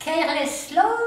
careless love